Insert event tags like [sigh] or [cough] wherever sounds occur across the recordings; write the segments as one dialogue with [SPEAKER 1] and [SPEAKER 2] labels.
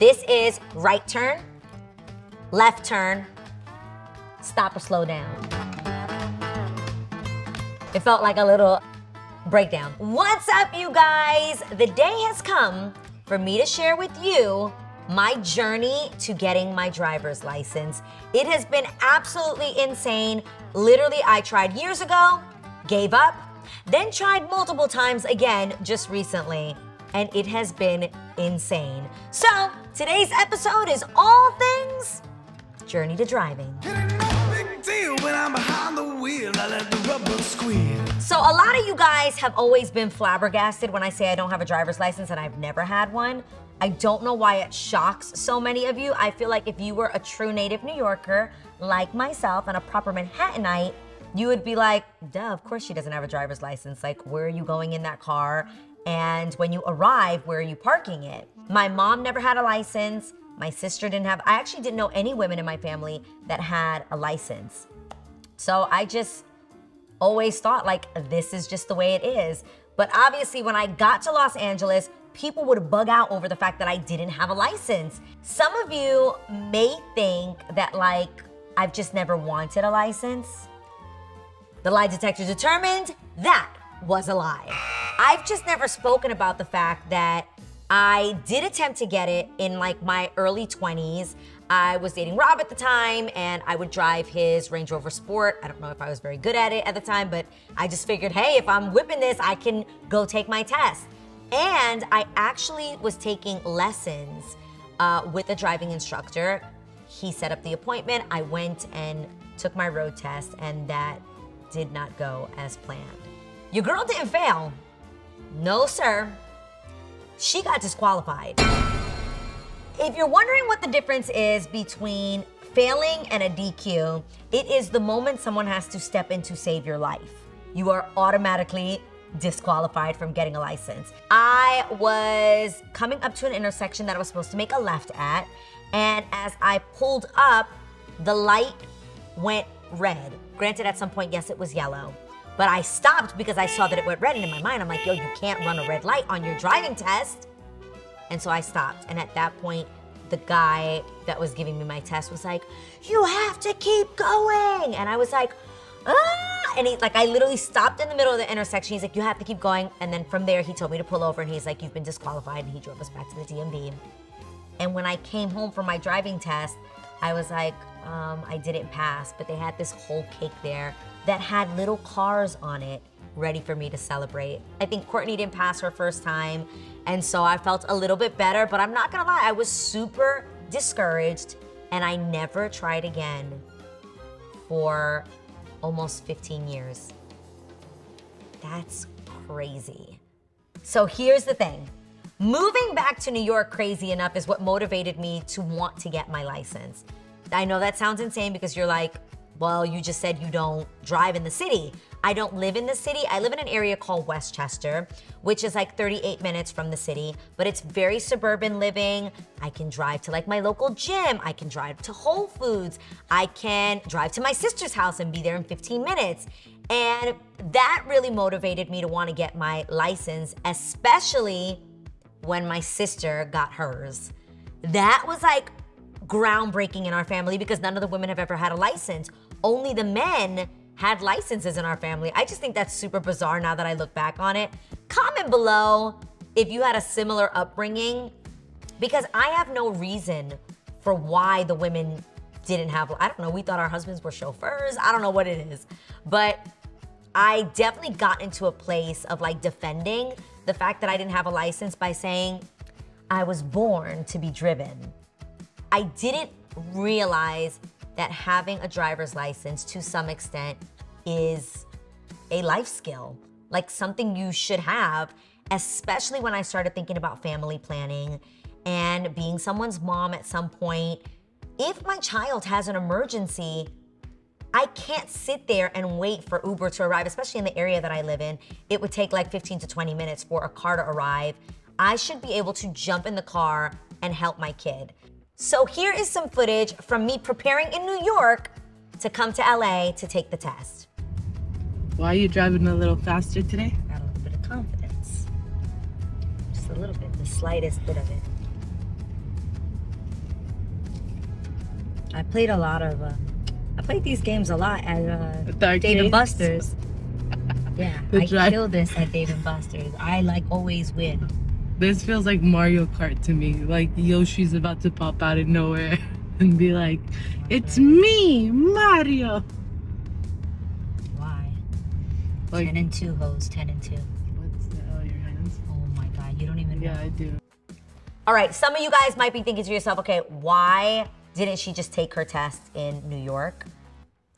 [SPEAKER 1] This is right turn, left turn, stop or slow down. It felt like a little breakdown. What's up, you guys? The day has come for me to share with you my journey to getting my driver's license. It has been absolutely insane. Literally, I tried years ago, gave up, then tried multiple times again just recently, and it has been insane. So, today's episode is all things Journey to Driving. So, a lot of you guys have always been flabbergasted when I say I don't have a driver's license and I've never had one. I don't know why it shocks so many of you. I feel like if you were a true native New Yorker like myself and a proper Manhattanite, you would be like, duh, of course she doesn't have a driver's license. Like, where are you going in that car? And when you arrive, where are you parking it? My mom never had a license. My sister didn't have, I actually didn't know any women in my family that had a license. So I just always thought, like, this is just the way it is. But obviously, when I got to Los Angeles, people would bug out over the fact that I didn't have a license. Some of you may think that, like, I've just never wanted a license. The lie detector determined that was a lie. I've just never spoken about the fact that I did attempt to get it in like my early 20s. I was dating Rob at the time and I would drive his Range Rover Sport. I don't know if I was very good at it at the time, but I just figured, hey, if I'm whipping this, I can go take my test. And I actually was taking lessons uh, with a driving instructor. He set up the appointment. I went and took my road test, and that did not go as planned. Your girl didn't fail. No, sir. She got disqualified. If you're wondering what the difference is between failing and a DQ, it is the moment someone has to step in to save your life. You are automatically disqualified from getting a license. I was coming up to an intersection that I was supposed to make a left at, and as I pulled up, the light went red. Granted, at some point, yes, it was yellow. But I stopped because I saw that it went red, and in my mind, I'm like, yo, you can't run a red light on your driving test. And so I stopped. And at that point, the guy that was giving me my test was like, you have to keep going. And I was like, ah, and he like I literally stopped in the middle of the intersection. He's like, you have to keep going. And then from there, he told me to pull over, and he's like, you've been disqualified. And he drove us back to the DMV. And when I came home from my driving test, I was like, um, I didn't pass, but they had this whole cake there that had little cars on it ready for me to celebrate. I think Courtney didn't pass her first time, and so I felt a little bit better, but I'm not gonna lie, I was super discouraged, and I never tried again for almost 15 years. That's crazy. So here's the thing. Moving back to New York crazy enough is what motivated me to want to get my license. I know that sounds insane because you're like, well, you just said you don't drive in the city. I don't live in the city. I live in an area called Westchester, which is like 38 minutes from the city, but it's very suburban living. I can drive to like my local gym. I can drive to Whole Foods. I can drive to my sister's house and be there in 15 minutes. And that really motivated me to want to get my license, especially when my sister got hers. That was like groundbreaking in our family because none of the women have ever had a license. Only the men had licenses in our family. I just think that's super bizarre now that I look back on it. Comment below if you had a similar upbringing because I have no reason for why the women didn't have, I don't know, we thought our husbands were chauffeurs. I don't know what it is. But I definitely got into a place of like defending the fact that I didn't have a license by saying I was born to be driven. I didn't realize that having a driver's license to some extent is a life skill, like something you should have, especially when I started thinking about family planning and being someone's mom at some point. If my child has an emergency, I can't sit there and wait for Uber to arrive, especially in the area that I live in. It would take like 15 to 20 minutes for a car to arrive. I should be able to jump in the car and help my kid. So here is some footage from me preparing in New York to come to LA to take the test.
[SPEAKER 2] Why are you driving a little faster today?
[SPEAKER 1] Got a little bit of confidence. Just a little bit, the slightest bit of it. I played a lot of. Uh, I played these games a lot at uh, Dave and? Buster's. [laughs] Yeah,
[SPEAKER 2] The
[SPEAKER 1] I
[SPEAKER 2] drive-
[SPEAKER 1] killed this at Dave and Buster's. I like always win.
[SPEAKER 2] This feels like Mario Kart to me. Like Yoshi's about to pop out of nowhere [laughs] and be like, "It's me, Mario."
[SPEAKER 1] Why?
[SPEAKER 2] Like,
[SPEAKER 1] ten and two, hoes. Ten and two.
[SPEAKER 2] what's the hell, your hands?
[SPEAKER 1] Oh my god, you don't even know.
[SPEAKER 2] Yeah, I do.
[SPEAKER 1] All right, some of you guys might be thinking to yourself, okay, why didn't she just take her test in New York?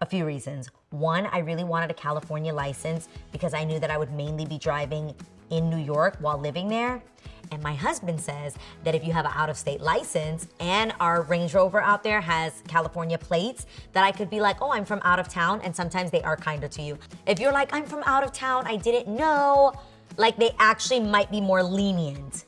[SPEAKER 1] A few reasons. One, I really wanted a California license because I knew that I would mainly be driving in New York while living there. And my husband says that if you have an out of state license and our Range Rover out there has California plates, that I could be like, oh, I'm from out of town. And sometimes they are kinder to you. If you're like, I'm from out of town, I didn't know, like they actually might be more lenient.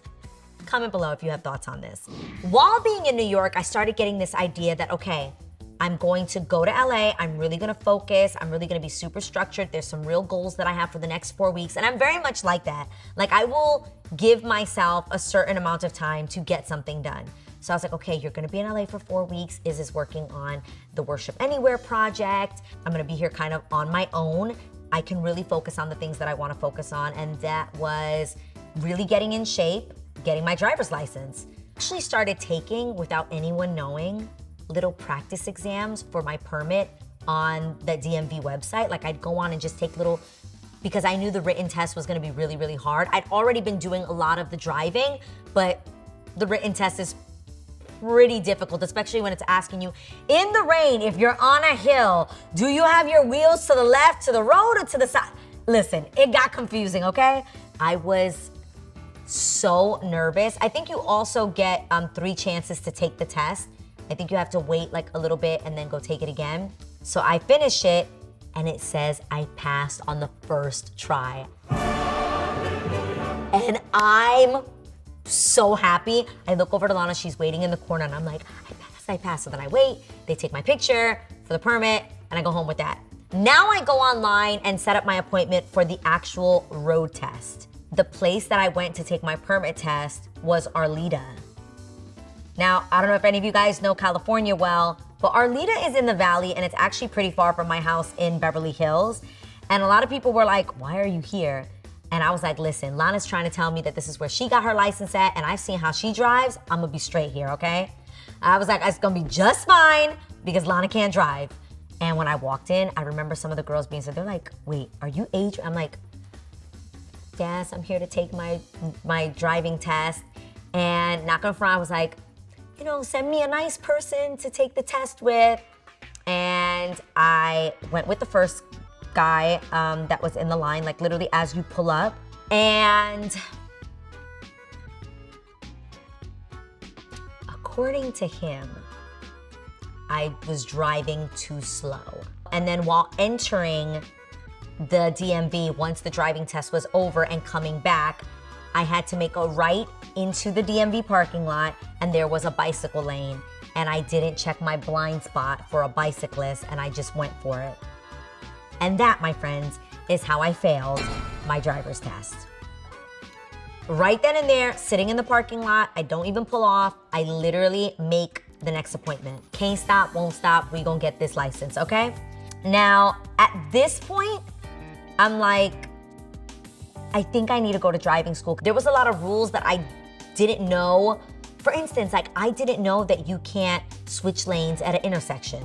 [SPEAKER 1] Comment below if you have thoughts on this. While being in New York, I started getting this idea that, okay, I'm going to go to LA. I'm really gonna focus. I'm really gonna be super structured. There's some real goals that I have for the next four weeks. And I'm very much like that. Like, I will give myself a certain amount of time to get something done. So I was like, okay, you're gonna be in LA for four weeks. Is this working on the Worship Anywhere project? I'm gonna be here kind of on my own. I can really focus on the things that I wanna focus on. And that was really getting in shape, getting my driver's license. Actually started taking without anyone knowing little practice exams for my permit on the DMV website. Like I'd go on and just take little because I knew the written test was to be really really hard. I'd already been doing a lot of the driving, but the written test is pretty difficult, especially when it's asking you in the rain if you're on a hill, do you have your wheels to the left, to the road, or to the side? Listen, it got confusing, okay? I was so nervous. I think you also get um, three chances to take the test. I think you have to wait like a little bit and then go take it again. So I finish it and it says I passed on the first try. And I'm so happy. I look over to Lana, she's waiting in the corner, and I'm like, I passed, I passed. So then I wait, they take my picture for the permit, and I go home with that. Now I go online and set up my appointment for the actual road test. The place that I went to take my permit test was Arleta. Now, I don't know if any of you guys know California well, but Arleta is in the valley and it's actually pretty far from my house in Beverly Hills. And a lot of people were like, why are you here? And I was like, listen, Lana's trying to tell me that this is where she got her license at, and I've seen how she drives. I'm gonna be straight here, okay? I was like, it's gonna be just fine because Lana can't drive. And when I walked in, I remember some of the girls being so they're like, wait, are you age? I'm like, yes, I'm here to take my my driving test. And not gonna front, I was like, you know, send me a nice person to take the test with. And I went with the first guy um, that was in the line, like literally as you pull up. And according to him, I was driving too slow. And then while entering the DMV, once the driving test was over and coming back, I had to make a right into the DMV parking lot, and there was a bicycle lane. And I didn't check my blind spot for a bicyclist, and I just went for it. And that, my friends, is how I failed my driver's test. Right then and there, sitting in the parking lot, I don't even pull off. I literally make the next appointment. Can't stop, won't stop. We gonna get this license, okay? Now, at this point, I'm like, I think I need to go to driving school. There was a lot of rules that I didn't know. For instance, like I didn't know that you can't switch lanes at an intersection.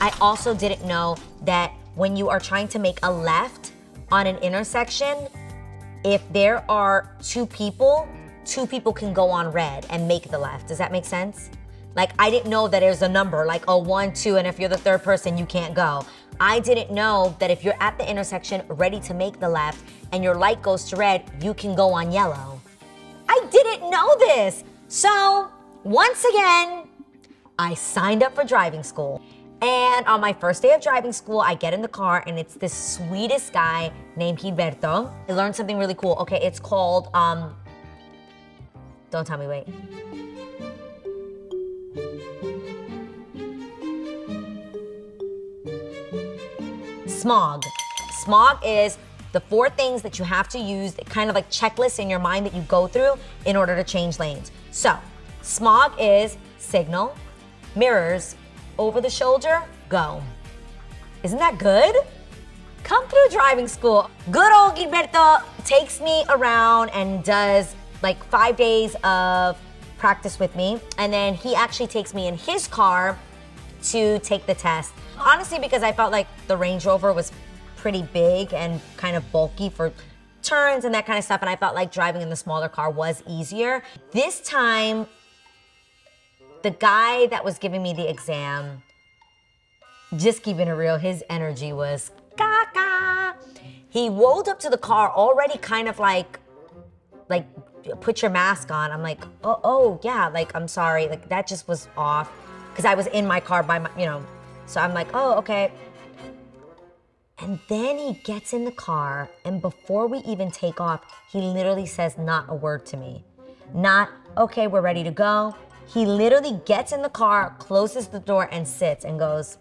[SPEAKER 1] I also didn't know that when you are trying to make a left on an intersection, if there are two people, two people can go on red and make the left. Does that make sense? Like, I didn't know that there's a number, like, oh, one, two, and if you're the third person, you can't go. I didn't know that if you're at the intersection ready to make the left and your light goes to red, you can go on yellow. I didn't know this. So, once again, I signed up for driving school. And on my first day of driving school, I get in the car and it's this sweetest guy named Gilberto. I learned something really cool. Okay, it's called, um, don't tell me, wait. Smog. Smog is the four things that you have to use, kind of like checklists in your mind that you go through in order to change lanes. So, smog is signal, mirrors, over the shoulder, go. Isn't that good? Come through driving school. Good old Gilberto takes me around and does like five days of practice with me. And then he actually takes me in his car to take the test. Honestly, because I felt like the Range Rover was pretty big and kind of bulky for turns and that kind of stuff. And I felt like driving in the smaller car was easier. This time, the guy that was giving me the exam, just keeping it real, his energy was gaga. He rolled up to the car already kind of like, like, put your mask on. I'm like, oh, oh yeah, like, I'm sorry. Like, that just was off. Because I was in my car by my, you know. So I'm like, oh, okay. And then he gets in the car, and before we even take off, he literally says not a word to me. Not, okay, we're ready to go. He literally gets in the car, closes the door, and sits and goes,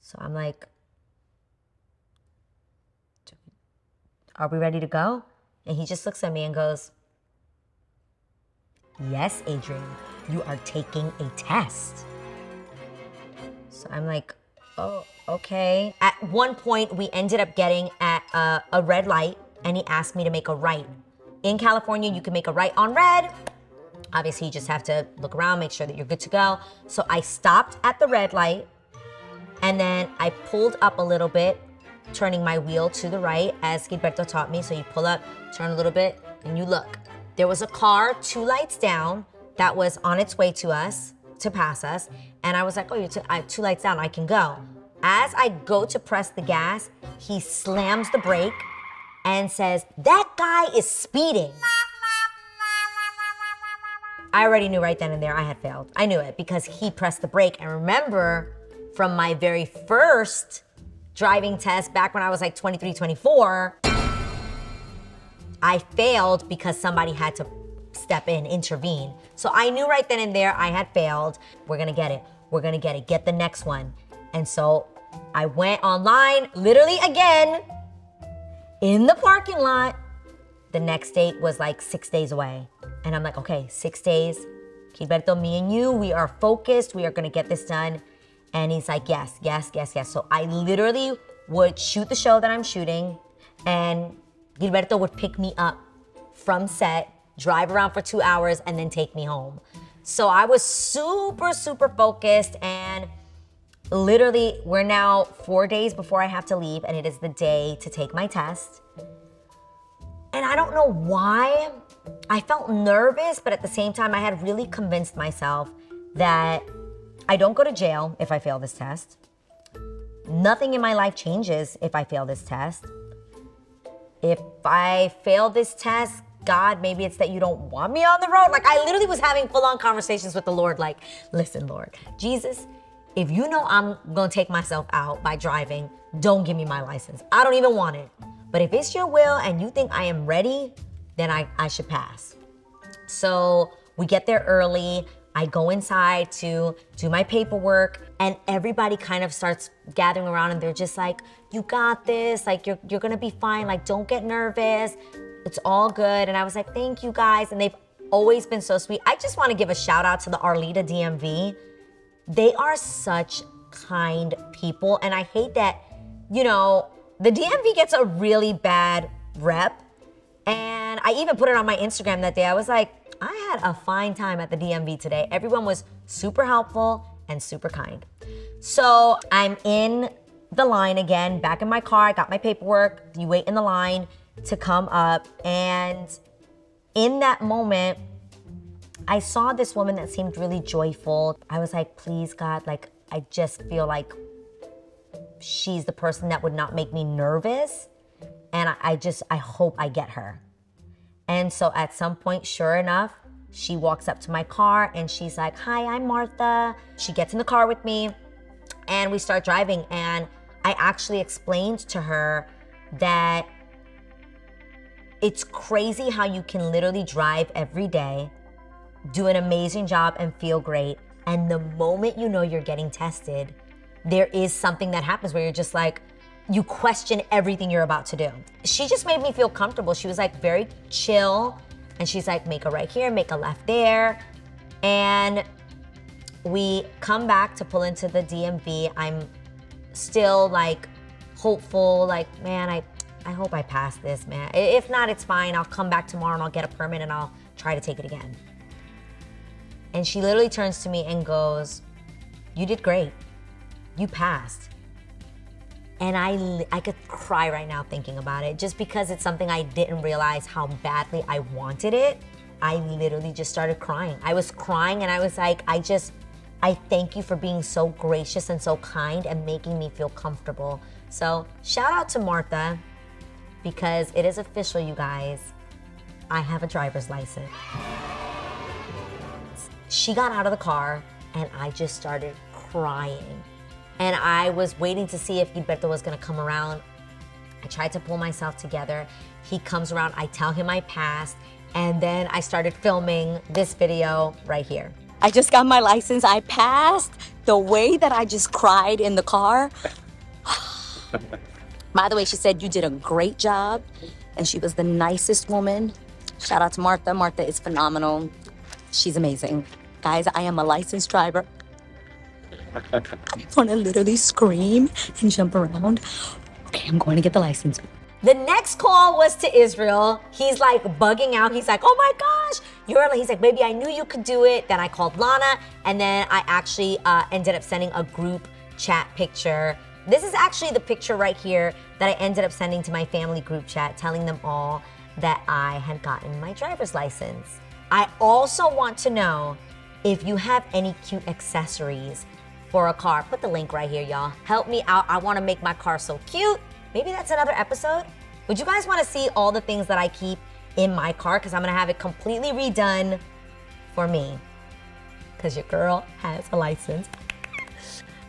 [SPEAKER 1] so I'm like, Are we ready to go? And he just looks at me and goes, Yes, Adrienne, you are taking a test. So I'm like, Oh, okay. At one point, we ended up getting at a, a red light, and he asked me to make a right. In California, you can make a right on red. Obviously, you just have to look around, make sure that you're good to go. So I stopped at the red light, and then I pulled up a little bit, turning my wheel to the right, as Gilberto taught me. So you pull up, turn a little bit, and you look. There was a car two lights down that was on its way to us to pass us. And I was like, oh, you're two, I have two lights down, I can go. As I go to press the gas, he slams the brake and says, That guy is speeding. I already knew right then and there I had failed. I knew it because he pressed the brake. And remember from my very first driving test back when I was like 23, 24, I failed because somebody had to step in, intervene. So I knew right then and there I had failed. We're gonna get it. We're gonna get it. Get the next one. And so I went online, literally again, in the parking lot. The next date was like six days away. And I'm like, okay, six days. Gilberto, me and you, we are focused. We are gonna get this done. And he's like, yes, yes, yes, yes. So I literally would shoot the show that I'm shooting, and Gilberto would pick me up from set, drive around for two hours, and then take me home. So I was super, super focused, and literally, we're now four days before I have to leave, and it is the day to take my test. And I don't know why I felt nervous, but at the same time, I had really convinced myself that I don't go to jail if I fail this test. Nothing in my life changes if I fail this test. If I fail this test, God, maybe it's that you don't want me on the road. Like, I literally was having full on conversations with the Lord, like, listen, Lord, Jesus, if you know I'm gonna take myself out by driving, don't give me my license. I don't even want it. But if it's your will and you think I am ready, then I, I should pass. So we get there early. I go inside to do my paperwork, and everybody kind of starts gathering around, and they're just like, "You got this! Like you're you're gonna be fine! Like don't get nervous. It's all good." And I was like, "Thank you guys," and they've always been so sweet. I just want to give a shout out to the Arleta DMV. They are such kind people, and I hate that, you know, the DMV gets a really bad rep. And I even put it on my Instagram that day. I was like, I had a fine time at the DMV today. Everyone was super helpful and super kind. So I'm in the line again, back in my car. I got my paperwork. You wait in the line to come up. And in that moment, I saw this woman that seemed really joyful. I was like, please, God, like, I just feel like she's the person that would not make me nervous. And I, I just, I hope I get her. And so at some point, sure enough, she walks up to my car and she's like, Hi, I'm Martha. She gets in the car with me and we start driving. And I actually explained to her that it's crazy how you can literally drive every day, do an amazing job, and feel great. And the moment you know you're getting tested, there is something that happens where you're just like, you question everything you're about to do. She just made me feel comfortable. She was like very chill and she's like, make a right here, make a left there. And we come back to pull into the DMV. I'm still like hopeful, like, man, I, I hope I pass this, man. If not, it's fine. I'll come back tomorrow and I'll get a permit and I'll try to take it again. And she literally turns to me and goes, You did great. You passed. And I, I could cry right now thinking about it just because it's something I didn't realize how badly I wanted it. I literally just started crying. I was crying and I was like, I just, I thank you for being so gracious and so kind and making me feel comfortable. So, shout out to Martha because it is official, you guys. I have a driver's license. She got out of the car and I just started crying. And I was waiting to see if Gilberto was gonna come around. I tried to pull myself together. He comes around, I tell him I passed, and then I started filming this video right here.
[SPEAKER 3] I just got my license. I passed. The way that I just cried in the car. [laughs] By the way, she said you did a great job, and she was the nicest woman. Shout out to Martha. Martha is phenomenal. She's amazing. Guys, I am a licensed driver. I want to literally scream and jump around. Okay, I'm going to get the license.
[SPEAKER 1] The next call was to Israel. He's like bugging out. He's like, oh my gosh, you're, like, he's like, baby, I knew you could do it. Then I called Lana, and then I actually uh, ended up sending a group chat picture. This is actually the picture right here that I ended up sending to my family group chat, telling them all that I had gotten my driver's license. I also want to know if you have any cute accessories for a car. Put the link right here, y'all. Help me out. I want to make my car so cute. Maybe that's another episode. Would you guys want to see all the things that I keep in my car? Because I'm going to have it completely redone for me. Because your girl has a license.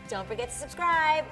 [SPEAKER 1] Don't forget to subscribe.